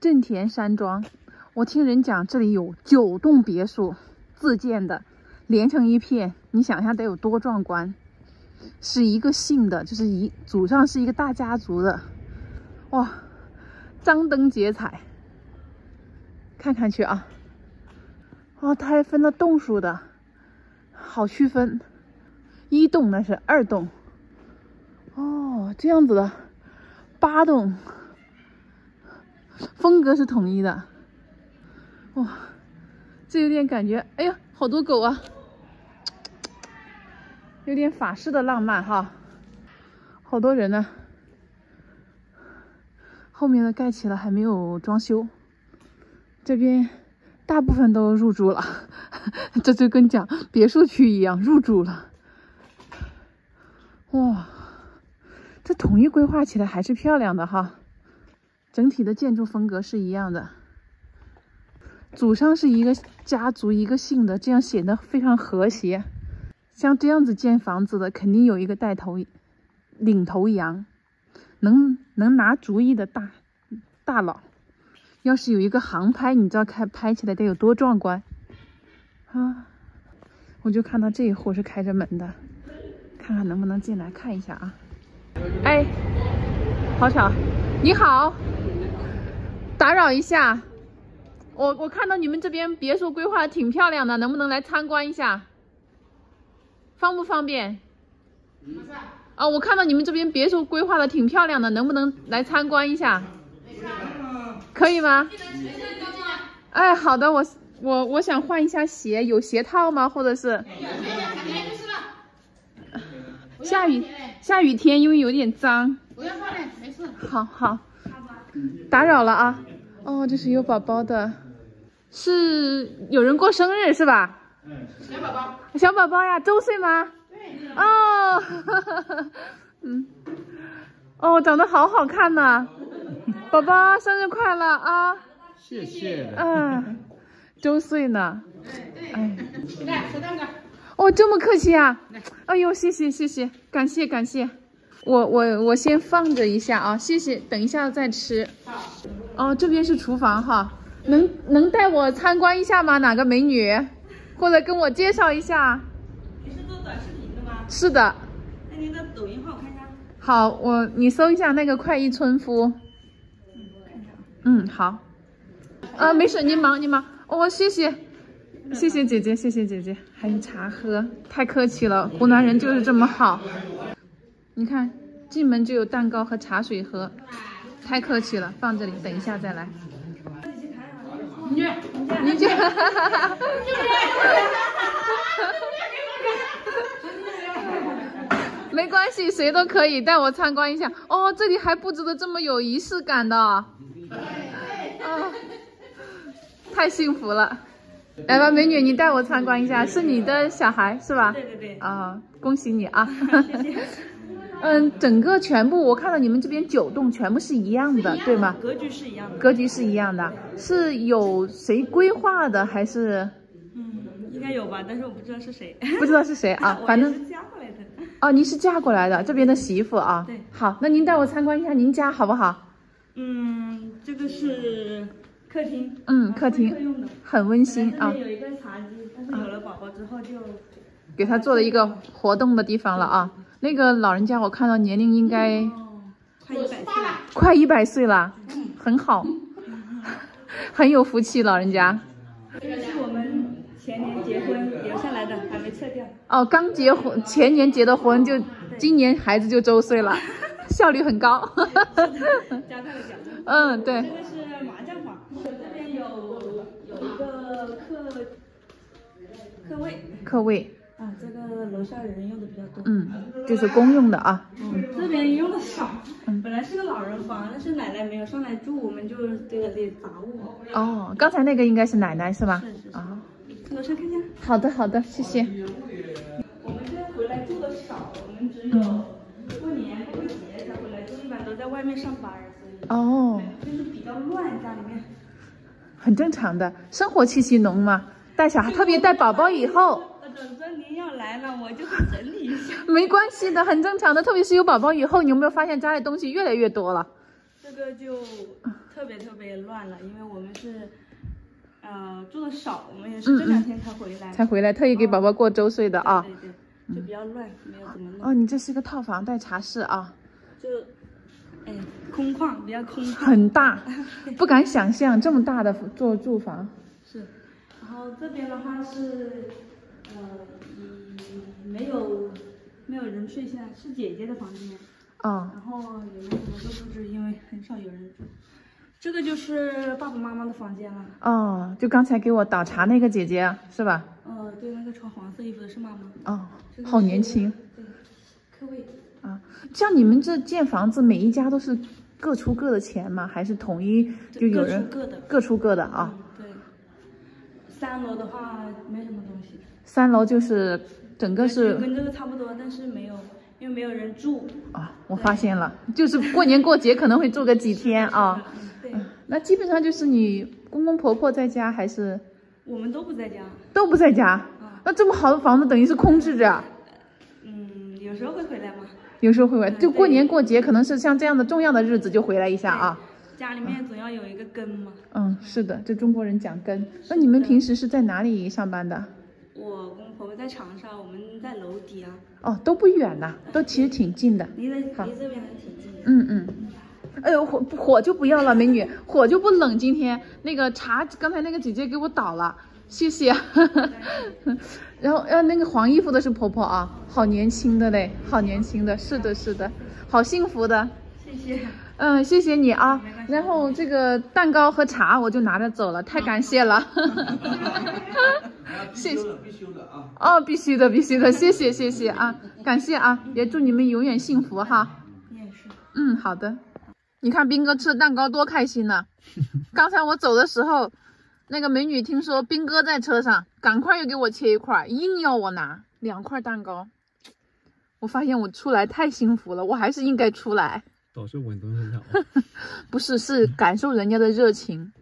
镇田山庄，我听人讲这里有九栋别墅，自建的，连成一片，你想一下得有多壮观？是一个姓的，就是一祖上是一个大家族的，哇，张灯结彩，看看去啊！哦，它还分了栋数的，好区分，一栋那是二栋，哦，这样子的，八栋。风格是统一的，哇，这有点感觉，哎呀，好多狗啊，有点法式的浪漫哈，好多人呢，后面的盖起了还没有装修，这边大部分都入住了，这就跟讲别墅区一样，入住了，哇，这统一规划起来还是漂亮的哈。整体的建筑风格是一样的，祖上是一个家族一个姓的，这样显得非常和谐。像这样子建房子的，肯定有一个带头领头羊，能能拿主意的大大佬。要是有一个航拍，你知道开拍起来得有多壮观啊！我就看到这一户是开着门的，看看能不能进来看一下啊！哎，好巧，你好。打扰一下，我我看到你们这边别墅规划的挺漂亮的，能不能来参观一下？方不方便？啊，我看到你们这边别墅规划的挺漂亮的，能不能来参观一下？可以吗？哎，好的，我我我想换一下鞋，有鞋套吗？或者是？下雨下雨天，因为有点脏。不要换了，没事。好好。打扰了啊！哦，这是有宝宝的，是有人过生日是吧？嗯，小宝宝，小宝宝呀，周岁吗？对。哦，嗯，哦，长得好好看呐！宝宝生日快乐啊！谢谢。嗯，周岁呢？对对。哎，来吃蛋糕。哦，这么客气啊！哎呦，谢谢谢谢，感谢感谢。我我我先放着一下啊，谢谢，等一下再吃。好。哦，这边是厨房哈，能能带我参观一下吗？哪个美女，或者跟我介绍一下？你是做短视频的吗？是的。那您的抖音号看一下。好，我你搜一下那个快意村夫。嗯，好。啊，没事，您忙您忙。哦，谢谢，谢谢姐姐，谢谢姐姐，还有茶喝，太客气了，湖南人就是这么好。你看，进门就有蛋糕和茶水喝，太客气了，放这里，等一下再来。你你这，没关系，谁都可以带我参观一下。哦，这里还布置的这么有仪式感的，啊，太幸福了。来吧，美女，你带我参观一下，是你的小孩是吧？对对对。啊，恭喜你啊！谢谢。嗯，整个全部我看到你们这边九栋全部是一样的，对吗？格局是一样的。格局是一样的，是有谁规划的还是？嗯，应该有吧，但是我不知道是谁。不知道是谁啊？反正嫁过来的。哦，您是嫁过来的，这边的媳妇啊。对。好，那您带我参观一下您家好不好？嗯，这个是客厅。嗯，客厅。很温馨啊。有一个茶几，但是有了宝宝之后就给他做了一个活动的地方了啊。那个老人家，我看到年龄应该快一百岁了，快一百岁了，很好，很有福气，老人家。这个是我们前年结婚留下来的，还没撤掉。哦，刚结婚，前年结的婚，就今年孩子就周岁了，效率很高。加快了脚步。嗯，对。这个是麻将房，这边有有一个客客位。客位。啊，这个楼下人用的比较多，嗯，就是公用的啊。嗯，这边用的少，嗯，本来是个老人房，但是奶奶没有上来住，我们就堆了点杂物。哦，刚才那个应该是奶奶是吧？是是啊，楼上看一下。好的好的，谢谢。我们这回来住的少，我们只有过年过节才回来住，一般都在外面上班，所以哦，就是比较乱家里面。很正常的，生活气息浓嘛，带小孩，特别带宝宝以后。等着您要来了，我就整理一下。没关系的，很正常的。特别是有宝宝以后，你有没有发现家里东西越来越多了？这个就特特别特别乱了，因为我们是，呃，住的少，我们也是这两天才回来，才回来，特意给宝宝过周岁的啊。对对，就比较乱，没有怎么弄。哦，你这是个套房带茶室啊？就，哎，空旷，比较空旷。很大，不敢想象这么大的做住房。是，然后这边的话是，呃，没有没有人睡，现在是姐姐的房间。嗯，然后也没什么都布置，因为很少有人住。这个就是爸爸妈妈的房间了。哦，就刚才给我倒茶那个姐姐是吧？哦，对，那个穿黄色衣服的是妈妈。哦，好年轻。对，客卫。啊，像你们这建房子，每一家都是各出各的钱吗？还是统一就有人各出各的？各出各的啊。对。三楼的话没什么东西。三楼就是整个是跟这个差不多，但是没有。因为没有人住啊，我发现了，就是过年过节可能会住个几天 啊。对，那基本上就是你公公婆婆在家还是？我们都不在家。都不在家。那这么好的房子等于是空置着。嗯，有时候会回来吗。有时候会回来，就过年过节可能是像这样的重要的日子就回来一下啊。家里面总要有一个根嘛。嗯，是的，这中国人讲根。那你们平时是在哪里上班的？我公婆婆在长沙，我们在娄底啊。哦，都不远呐，都其实挺近的。离离这边还挺近。嗯嗯。哎呦，火火就不要了，美女，火就不冷。今天那个茶，刚才那个姐姐给我倒了，谢谢。然后呃，那个黄衣服的是婆婆啊，好年轻的嘞，好年轻的，是的，是的，好幸福的。谢谢。嗯，谢谢你啊。然后这个蛋糕和茶我就拿着走了，太感谢了。谢谢，必须的啊！哦，必须的，必须的，谢谢，谢谢啊，感谢啊，也祝你们永远幸福哈。你也是。嗯，好的。你看斌哥吃的蛋糕多开心呢！刚才我走的时候，那个美女听说斌哥在车上，赶快又给我切一块，硬要我拿两块蛋糕。我发现我出来太幸福了，我还是应该出来。导致稳当很好。不是，是感受人家的热情。